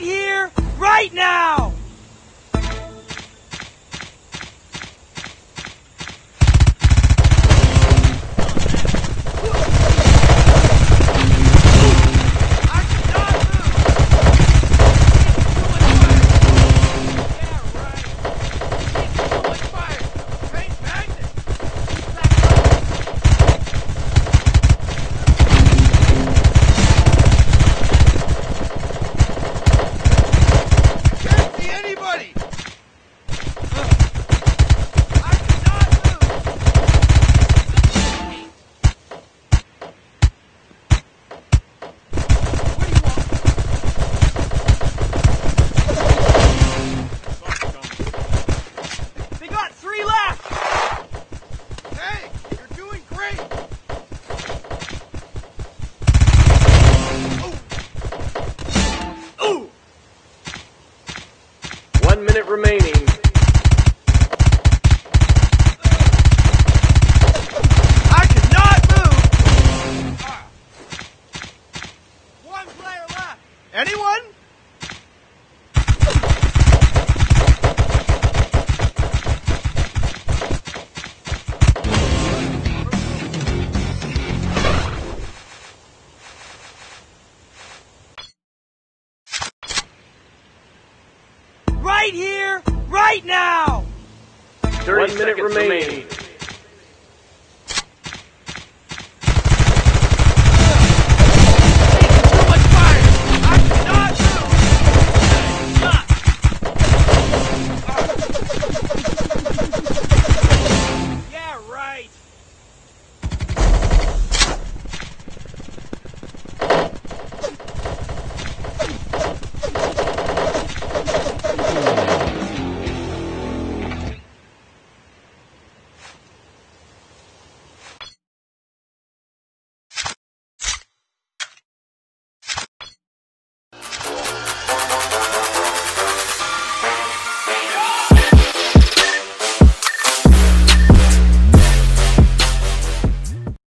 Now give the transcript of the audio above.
Right here, right now! One minute remaining. I cannot move! One player left! Anyone? Right here, right now! 30 One minute remaining.